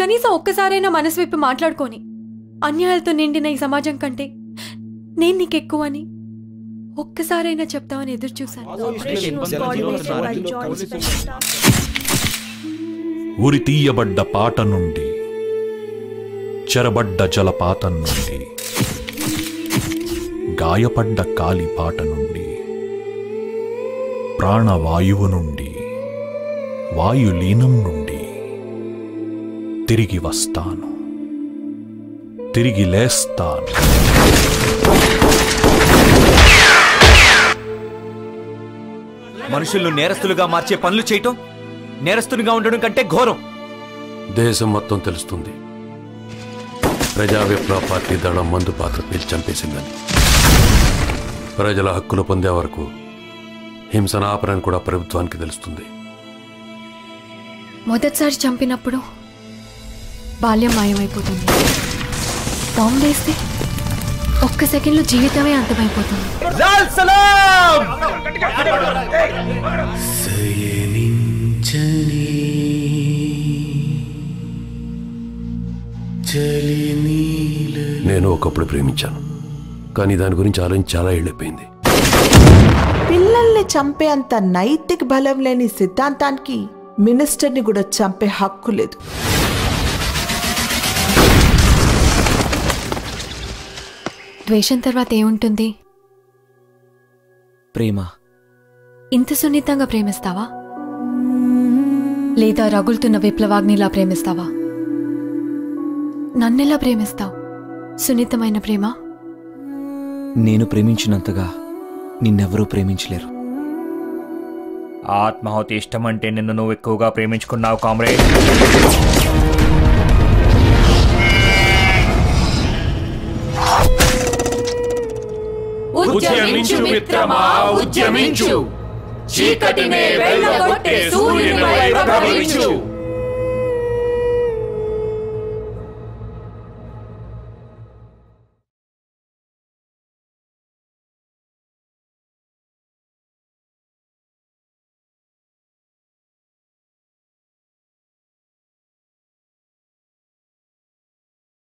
కనీసం ఒక్కసారైనా మనసు విప్పి మాట్లాడుకొని అన్యాయాలతో నిండిన ఈ సమాజం కంటే నేను నీకు ఎక్కువ అని ఒక్కసారైనా చెప్తామని ఎదురు చూశాను. ఉరి తీయబడ్డ పాట నుండి చెరబడ్డ జలపాతం నుండి గాయపడ్డ కాలి పాట నుండి ప్రాణవాయువు నుండి వాయులీనం నుండి తిరిగి వస్తాను. తిరిగి లేస్తాను. మనుషులను నేరస్తులుగా మార్చే పనులు చేయటం నేరస్తునిగా ఉండడం కంటే ఘోరం. దేశం మొత్తం తెలుస్తుంది. ప్రజా విప్లవ పార్టీ దళం మందు పాత్ర పీల్చి చంపేసిందని. ప్రజల హక్కులు పొందే వరకు హింసన ఆపరని కూడా ప్రభుత్వానికి తెలుస్తుంది. మొదటిసారి చంపినప్పుడు బాల్యం మాయమైపోతుంది బాంబు వేస్తే ఒక్క సెకండ్లో జీవితమే అంతమైపోతుంది. నేను ఒకప్పుడు ప్రేమించాను కానీ దాని గురించి ఆలోచించి చాలా ఏళ్ళైపోయింది. పిల్లల్ని చంపే అంత నైతిక బలం లేని సిద్ధాంతానికి మినిస్టర్ని కూడా చంపే హక్కు లేదు. ద్వేషం తర్వాత ఏముంటుంది? ప్రేమ. ఇంత సున్నితంగా ప్రేమిస్తావా? లేదా రగులుతున్న విప్లవాగ్నిలా ప్రేమిస్తావా? నన్నెలా ప్రేమిస్తావు? సున్నితమైన ప్రేమ? నేను ప్రేమించినంతగా నిన్నెవరూ ప్రేమించలేరు. ఆత్మాహుతి ఇష్టం అంటే నిన్ను నువ్వు ఎక్కువగా ప్రేమించుకున్నావు కామ్రేడ్. ఉద్యమించు మిత్రమా ఉద్యమించు. చీకటినే వెళ్ళగొట్టే సూర్యుని వైపు ప్రభవించు